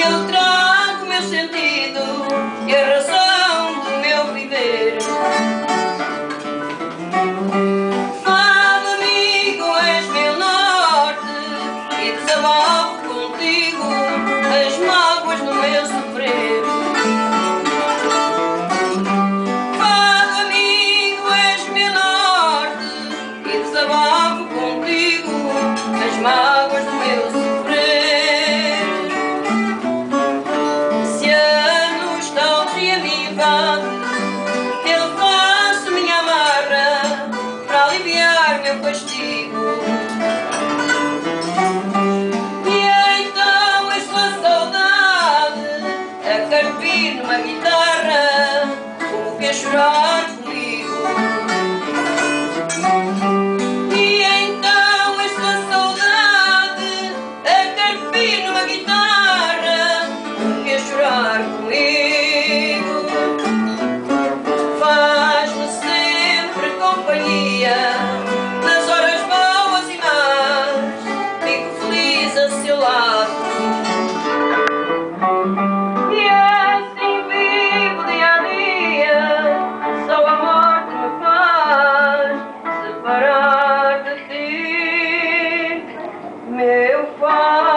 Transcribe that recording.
eu trago meu sentido e a razão do meu viver. Fado amigo, és meu norte e desabafo contigo as mágoas do meu sofrer. Fado amigo, és meu norte e desabafo contigo as mágoas. cuidado. Eu faço minha amarra para aliviar meu castigo. E então a sua saudade a carpir numa guitarra, como que a chorar comigo. E então a saudade a carpir numa guitarra, como que chorar comigo. lado. E assim vivo dia a dia, só o amor me faz separar de ti, meu pai.